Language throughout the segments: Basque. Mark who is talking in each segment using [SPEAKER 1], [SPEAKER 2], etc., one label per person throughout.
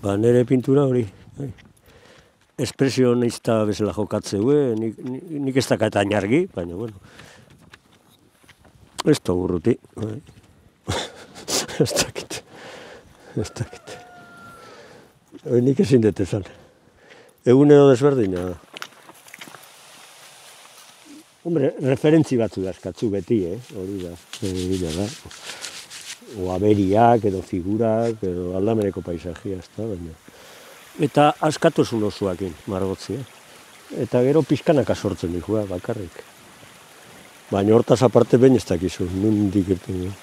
[SPEAKER 1] Ba, nire pintura hori. Bai. Espresionista bezala jokatze hue, nik, nik, nik ez dakat ainargi, baina, bueno. Ez da burruti. Bai. ez dakit. Ez dakit. Hoi nik ezin dut. Egun edo desberdina. Hombre, referentzi batzu daskatzu beti, eh? Hori da, hori da. O aberiak, edo figurak, edo aldamereko paisajia, ez da, baina. Eta askatosun osoakin, margotzi, eh? Eta gero pixkanaka sortzen dihua, bakarrik. Baina hortaz aparte behin ez dakizu, nundik irten duen.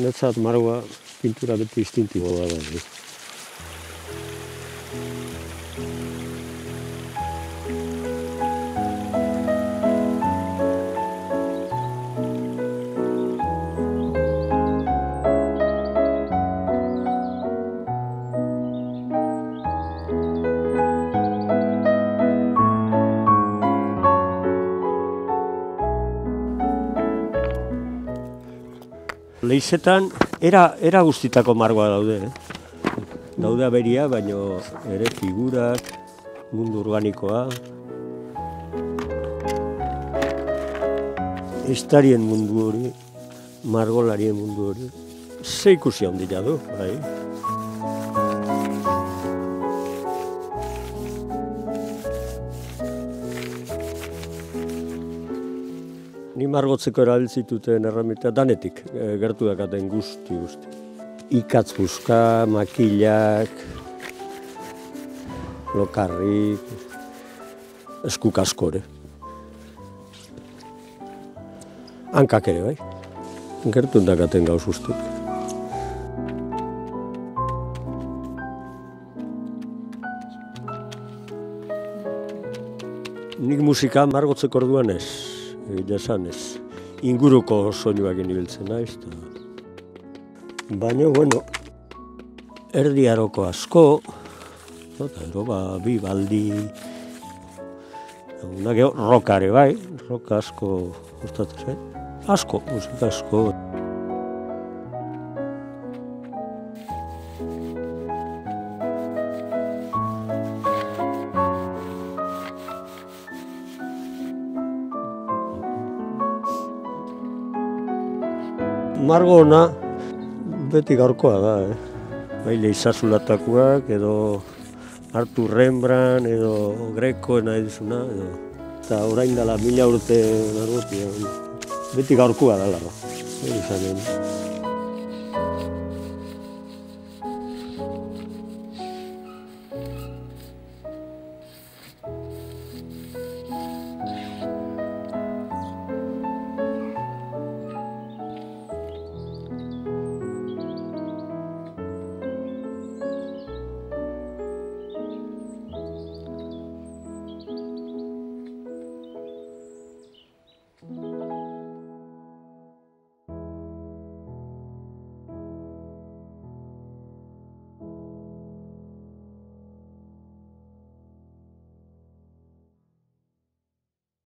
[SPEAKER 1] Netzat margoa pintura beti instintibo da da. Leizetan, era, era guztitako margoa daude, eh? Daude aberia, baino ere figurak, mundu organikoa. Estarien mundu hori, margolarien mundu hori. Ze ikusi handia du, bai. Ni margotzeko erabiltzituten erramita danetik, e, gertu dakaten guzti guzti. Ikatz buska, makilak, lokarrik, eskuk askore. Hankak ere, bai. Gertu dakaten gauz guztik. Nik musika margotzeko orduan ez, egia esan ez. Inguruko soinuak ibiltzen naiz. Baina, bueno, erdi aroko asko, eta ero ba, bi baldi, Una geho, rokare bai, roka asko gustatzen. Asko, musika asko. Margo ona beti gaurkoa da, eh? Bai, leizazulatakoak edo Artur Rembrandt edo Greco nahi dizuna edo eta orain dela mila urte margotia. Beti gaurkoa. Bai, izanen.